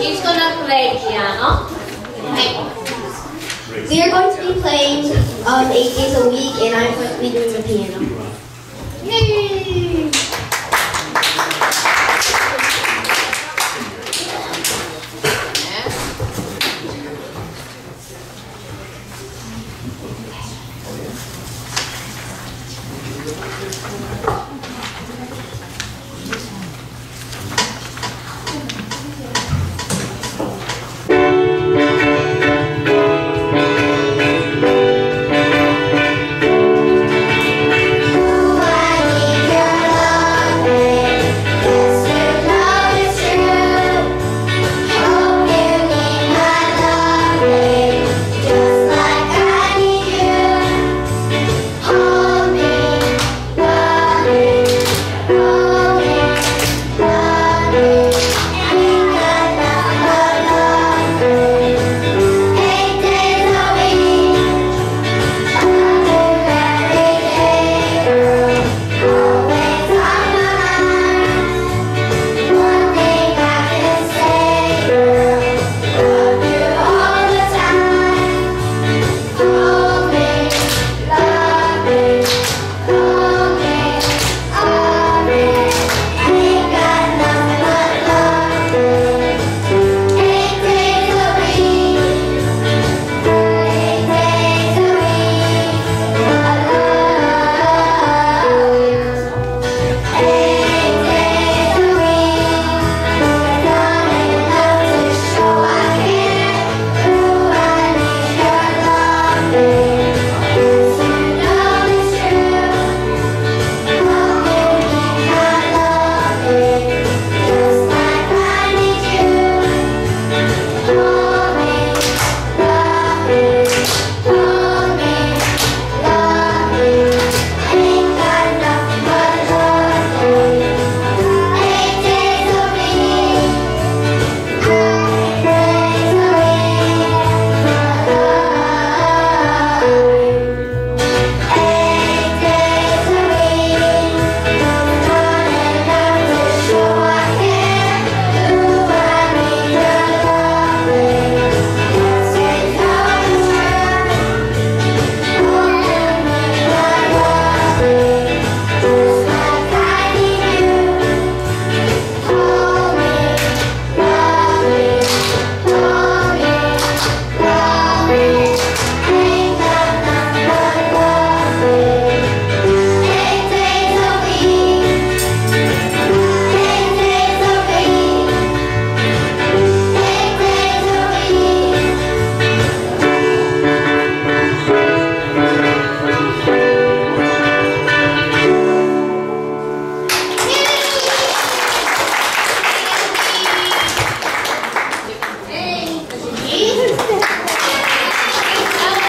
It's gonna play piano. We are going to be playing um, eight days a week, and I'm going to be doing the piano. Yay!